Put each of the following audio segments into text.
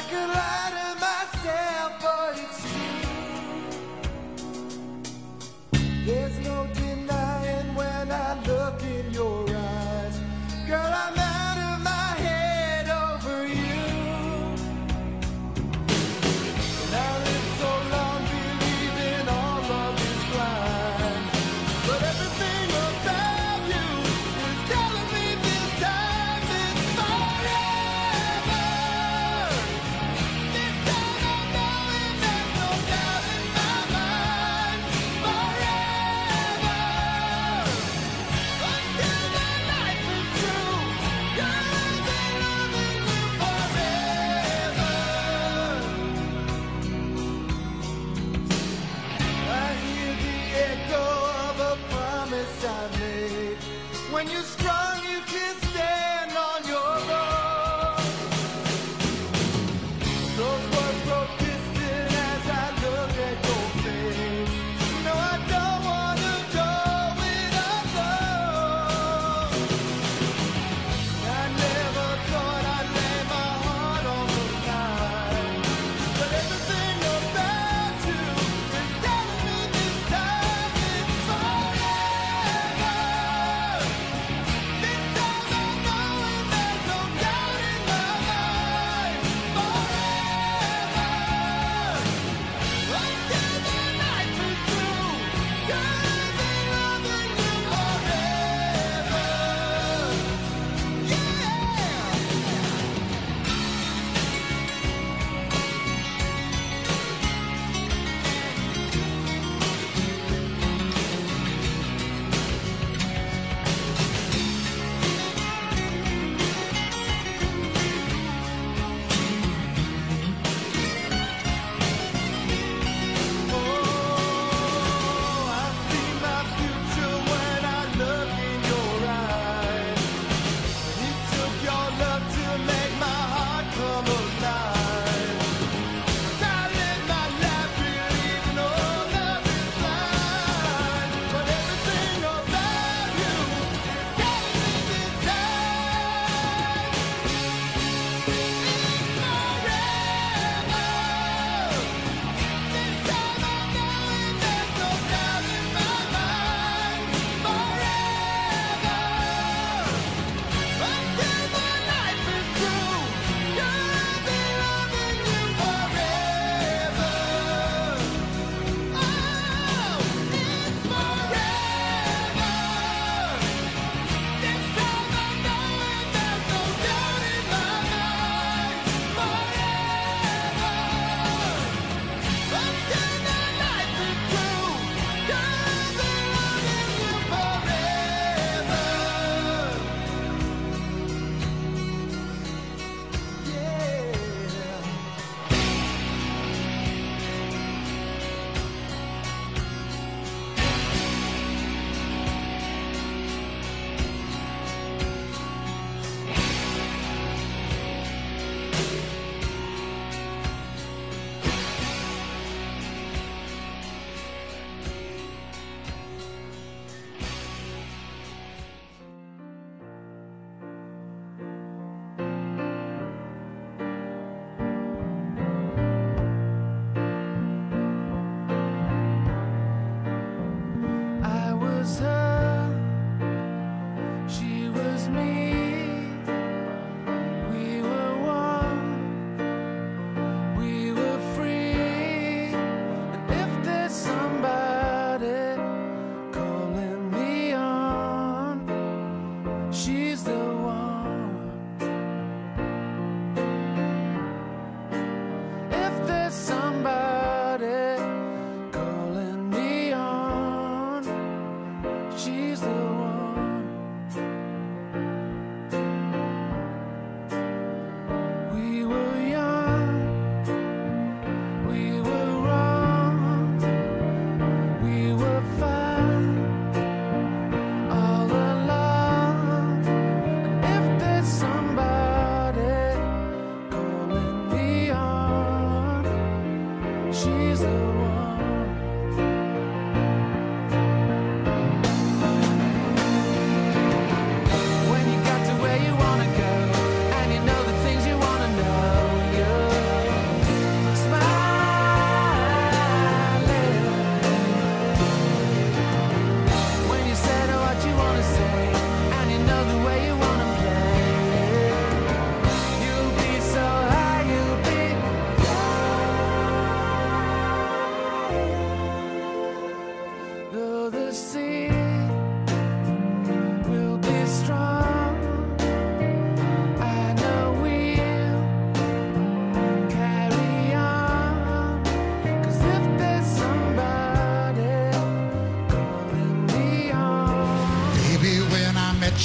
I could lie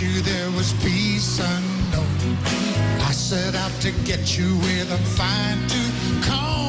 you there was peace unknown. I set out to get you with a fine tooth comb.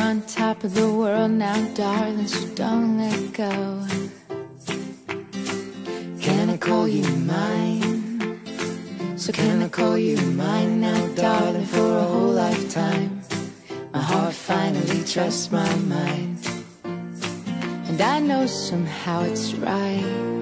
on top of the world now, darling, so don't let go. Can I call you mine? So can I call you mine now, darling, for a whole lifetime? My heart finally trusts my mind. And I know somehow it's right.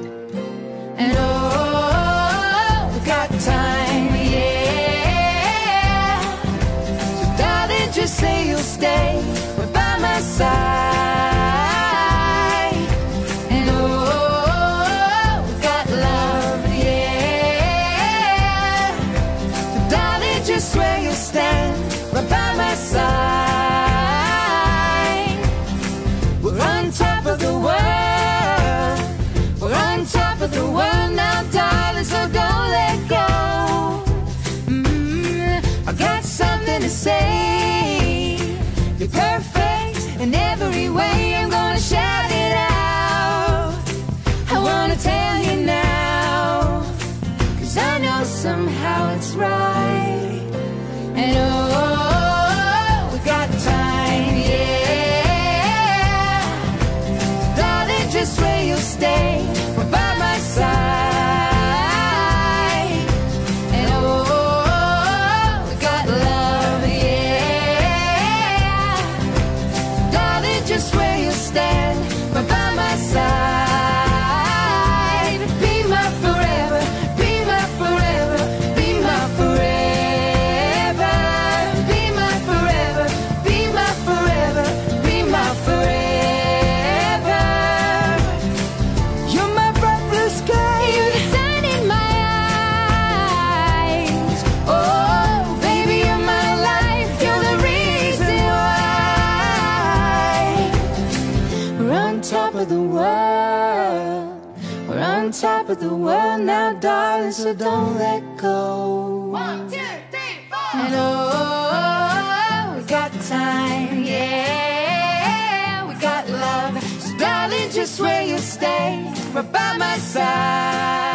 On top of the world now, darling, so don't let go. One, two, three, four. And oh, we got time, yeah, we got love. So darling, just where you stay, right by my side.